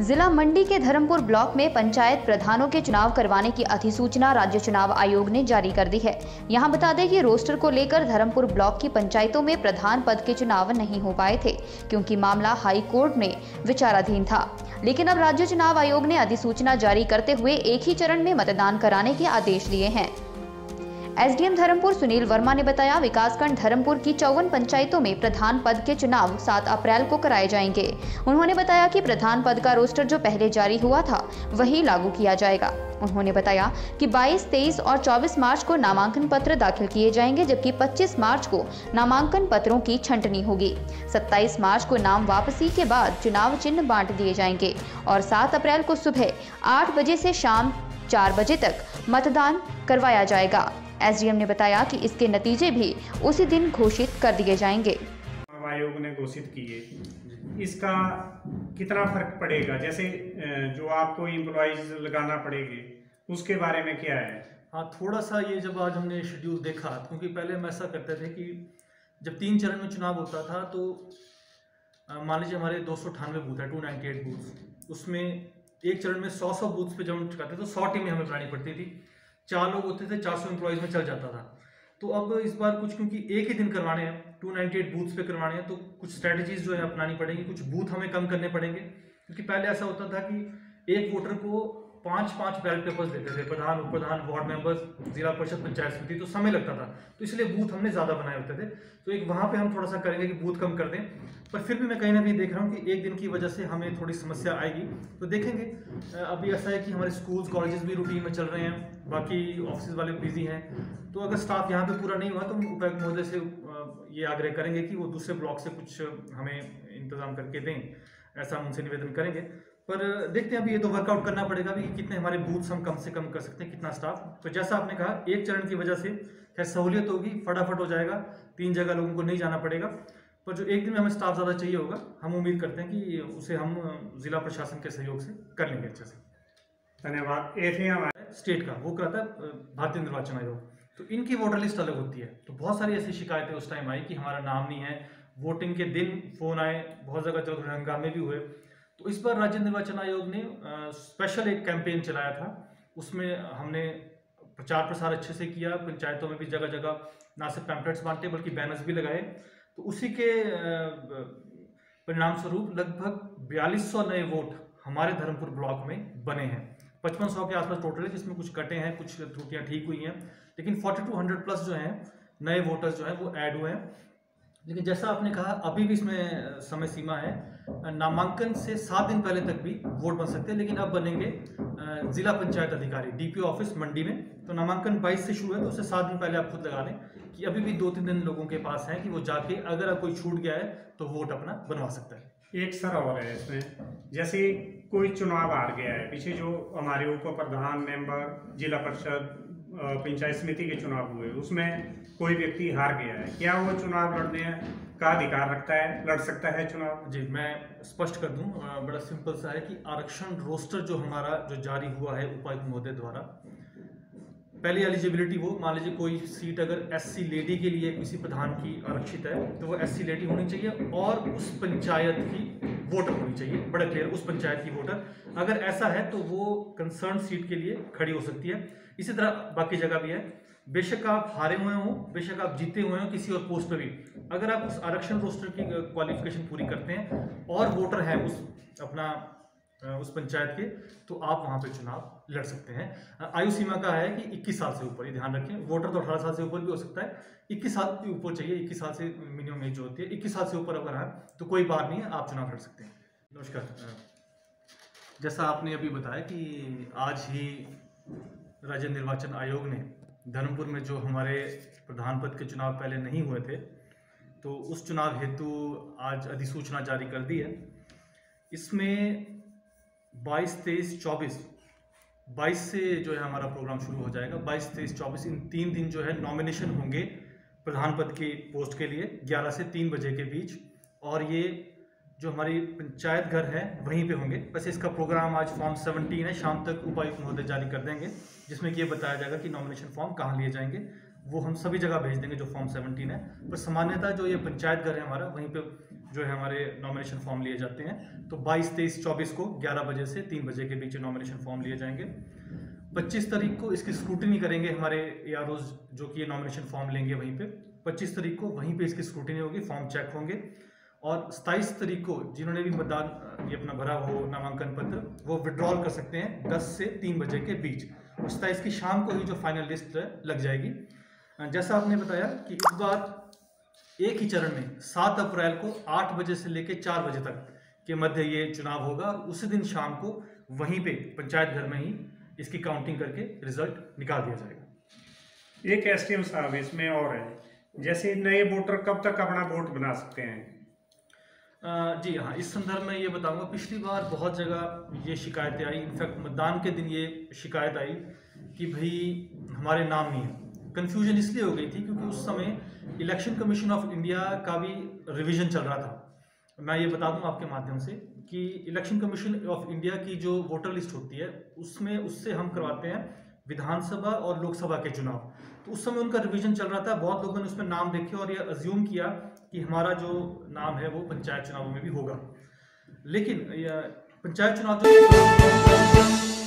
जिला मंडी के धर्मपुर ब्लॉक में पंचायत प्रधानों के चुनाव करवाने की अधिसूचना राज्य चुनाव आयोग ने जारी कर दी है। यहाँ बता दें कि रोस्टर को लेकर धर्मपुर ब्लॉक की पंचायतों में प्रधान पद के चुनाव नहीं हो पाए थे, क्योंकि मामला हाई कोर्ट में विचाराधीन था। लेकिन अब राज्य चुनाव आयोग ने अधिसूचना जारी करते हुए एक ही चरण में मतदान कराने के आदेश दिए हैं। एसडीएम धर्मपुर सुनील वर्मा ने बताया विकासखंड धर्मपुर की चौवन पंचायतों में प्रधान पद के चुनाव 7 अप्रैल को कराए जाएँगे। उन्होंने बताया कि प्रधान पद का रोस्टर जो पहले जारी हुआ था वही लागू किया जाएगा। उन्होंने बताया कि 22, 23 और 24 मार्च को नामांकन पत्र दाखिल किए जाएँगे जबकि 25 मार्च को नामांकन पत्रों की छंटनी होगी। 27 मार्च को नाम वापसी के बाद चुनाव चिन्ह बांट दिए जाएँगे और 7 अप्रैल को सुबह 8 बजे से शाम 4 बजे तक मतदान करवाया जाएगा। एसडीएम ने बताया कि इसके नतीजे भी उसी दिन घोषित कर दिए जाएँगे। आयोग ने घोषित किए। इसका कितना फ़र्क पड़ेगा? जैसे जो आपको इम्प्लॉयज लगाना पड़ेगी उसके बारे में क्या है? हाँ थोड़ा सा ये जब आज हमने शेड्यूल देखा क्योंकि पहले हम ऐसा करते थे कि जब तीन चरण में चुनाव होता था तो मान लीजिए हमारे दो सौ अठानवे बूथ है टू नाइन्टी एट बूथ। उसमें एक चरण में सौ सौ बूथ पे जब हम चुकाते तो सौ टीमें हमें बनानी पड़ती थी। चार लोग होते थे, चार सौ एम्प्लॉयज़ में चल जाता था। तो अब इस बार कुछ क्योंकि एक ही दिन करवाने हैं टू नाइनटी एट बूथ पे करवाने हैं तो कुछ स्ट्रेटजीज जो है अपनानी पड़ेंगी, कुछ बूथ हमें कम करने पड़ेंगे। क्योंकि पहले ऐसा होता था कि एक वोटर को पाँच पाँच बैलेट पेपर्स देते थे, प्रधान उप प्रधान वार्ड मेंबर्स जिला परिषद, पंचायत समिति तो समय लगता था। तो इसलिए बूथ हमने ज़्यादा बनाए होते थे। तो एक वहाँ पे हम थोड़ा सा करेंगे कि बूथ कम कर दें। पर फिर भी मैं कहीं ना कहीं देख रहा हूँ कि एक दिन की वजह से हमें थोड़ी समस्या आएगी। तो देखेंगे अभी ऐसा है कि हमारे स्कूल्स कॉलेजेस भी रूटीन में चल रहे हैं। बाकी ऑफ़िस वाले बिज़ी हैं। तो अगर स्टाफ यहाँ पे पूरा नहीं हुआ तो हम उपायुक्त महोदय से ये आग्रह करेंगे कि वो दूसरे ब्लॉक से कुछ हमें इंतज़ाम करके दें। ऐसा हम उनसे निवेदन करेंगे। पर देखते हैं अभी ये तो वर्कआउट करना पड़ेगा भी कि कितने हमारे बूथ्स हम कम से कम कर सकते हैं कितना स्टाफ तो जैसा आपने कहा एक चरण की वजह से खैर सहूलियत होगी फटाफट हो जाएगा तीन जगह लोगों को नहीं जाना पड़ेगा। पर जो एक दिन में हमें स्टाफ ज़्यादा चाहिए होगा हम उम्मीद करते हैं कि उसे हम जिला प्रशासन के सहयोग से कर लेंगे अच्छे से। धन्यवाद। ये थे हमारे स्टेट का वो कराता है भारतीय निर्वाचन आयोग। तो इनकी वोटर लिस्ट अलग होती है। तो बहुत सारी ऐसी शिकायतें उस टाइम आई कि हमारा नाम नहीं है वोटिंग के दिन फ़ोन आए बहुत जगह जो हंगामे भी हुए। तो इस बार राज्य निर्वाचन आयोग ने स्पेशल एक कैंपेन चलाया था। उसमें हमने प्रचार प्रसार अच्छे से किया, पंचायतों में भी जगह जगह ना सिर्फ़ पैम्पलेट्स बांटे, बल्कि बैनर्स भी लगाए। तो उसी के परिणाम स्वरूप लगभग बयालीस सौ नए वोट हमारे धर्मपुर ब्लॉक में बने हैं। पचपन सौ के आसपास टोटल है, जिसमें कुछ कटे हैं, कुछ त्रुटियाँ ठीक हुई हैं। लेकिन फोर्टी टू हंड्रेड प्लस जो हैं, नए वोटर्स जो हैं, वो ऐड हुए हैं। लेकिन जैसा आपने कहा, अभी भी इसमें समय सीमा है। नामांकन से सात दिन पहले तक भी वोट बन सकते हैं, लेकिन अब बनेंगे जिला पंचायत अधिकारी, डीपीओ ऑफ़िस मंडी में। तो नामांकन 22 से शुरू है तो उससे सात दिन पहले आप खुद लगा लें कि अभी भी दो तीन दिन लोगों के पास हैं कि वो जाके, अगर कोई छूट गया है तो वोट अपना बनवा सकता है। एक सर और है इसमें। जैसे कोई चुनाव हार गया है, पीछे जो हमारे उप प्रधान मेंबर, जिला परिषद पंचायत समिति के चुनाव हुए। उसमें कोई व्यक्ति हार गया है। क्या वो चुनाव लड़ने का अधिकार रखता है, लड़ सकता है चुनाव? जी, मैं स्पष्ट कर दूँ। बड़ा सिंपल सा है कि आरक्षण रोस्टर जो हमारा, जो जारी हुआ है उपायुक्त महोदय द्वारा, पहली एलिजिबिलिटी वो, मान लीजिए कोई सीट अगर एससी लेडी के लिए किसी प्रधान की आरक्षित है तो वो एससी लेडी होनी चाहिए और उस पंचायत की वोटर होनी चाहिए, बड़ा क्लियर उस पंचायत की वोटर अगर ऐसा है तो वो कंसर्न सीट के लिए खड़ी हो सकती है। इसी तरह बाकी जगह भी है। बेशक आप हारे हुए हों, बेशक आप जीते हुए हों किसी और पोस्ट पर भी। अगर आप उस आरक्षण रोस्टर की क्वालिफिकेशन पूरी करते हैं, और वोटर हैं उस अपना उस पंचायत के तो आप वहाँ पे चुनाव लड़ सकते हैं। आयु सीमा का है कि 21 साल से ऊपर, ये ध्यान रखें। वोटर तो 18 साल से ऊपर भी हो सकता है। 21 साल के ऊपर चाहिए 21 साल से मिनिमम एज होती है। 21 साल से ऊपर अगर है तो कोई बात नहीं है, आप चुनाव लड़ सकते हैं। नमस्कार। जैसा आपने अभी बताया कि आज ही राज्य निर्वाचन आयोग ने धर्मपुर में जो हमारे प्रधान पद के चुनाव पहले नहीं हुए थे तो उस चुनाव हेतु आज अधिसूचना जारी कर दी है। इसमें 22 तेईस, चौबीस। बाईस से जो है हमारा प्रोग्राम शुरू हो जाएगा। बाईस, तेईस, चौबीस इन तीन दिन जो है नॉमिनेशन होंगे प्रधान पद की पोस्ट के लिए 11 से तीन बजे के बीच। और ये जो हमारी पंचायत घर है, वहीं पे होंगे। वैसे इसका प्रोग्राम आज फॉर्म 17 है। शाम तक उपायुक्त महोदय जारी कर देंगे, जिसमें कि ये बताया जाएगा कि नॉमिनेशन फॉर्म कहाँ लिए जाएँगे। वो हम सभी जगह भेज देंगे जो फॉर्म 17 है। पर सामान्यतः जो ये पंचायत घर है हमारा, वहीं पे जो है हमारे नॉमिनेशन फॉर्म लिए जाते हैं। तो 22 23 24 को 11 बजे से 3 बजे के बीच नॉमिनेशन फॉर्म लिए जाएँगे। 25 तारीख को इसकी स्क्रूटनी करेंगे हमारे ए जो कि ये नॉमिनेशन फॉर्म लेंगे वहीं पे। 25 तारीख को वहीं पे इसकी स्क्रूटनी होगी फॉर्म चेक होंगे। और सताईस तारीख को जिन्होंने भी मतदान, ये अपना भरा हो नामांकन पत्र, वो विड्रॉल कर सकते हैं 10 से तीन बजे के बीच। और सताईस की शाम को ही जो फाइनल लिस्ट लग जाएगी। जैसा आपने बताया कि इस बार एक ही चरण में सात अप्रैल को आठ बजे से लेकर चार बजे तक के मध्य ये चुनाव होगा। और उसी दिन शाम को वहीं पे पंचायत घर में ही इसकी काउंटिंग करके रिज़ल्ट निकाल दिया जाएगा। एक एस टी साहब इसमें और है। जैसे नए वोटर कब तक अपना वोट बना सकते हैं? जी हाँ इस संदर्भ में ये बताऊँगा पिछली बार बहुत जगह ये शिकायतें आई। इनफैक्ट मतदान के दिन ये शिकायत आई कि भाई हमारे नाम नहीं है। कन्फ्यूज़न इसलिए हो गई थी क्योंकि उस समय इलेक्शन कमीशन ऑफ़ इंडिया का भी रिवीजन चल रहा था। मैं ये बता दूँ आपके माध्यम से कि इलेक्शन कमीशन ऑफ़ इंडिया की जो वोटर लिस्ट होती है, उसमें उससे हम करवाते हैं विधानसभा और लोकसभा के चुनाव। तो उस समय उनका रिवीजन चल रहा था, बहुत लोगों ने उसमें नाम देखे और ये अज्यूम किया कि हमारा जो नाम है वो पंचायत चुनावों में भी होगा। लेकिन पंचायत चुनाव जो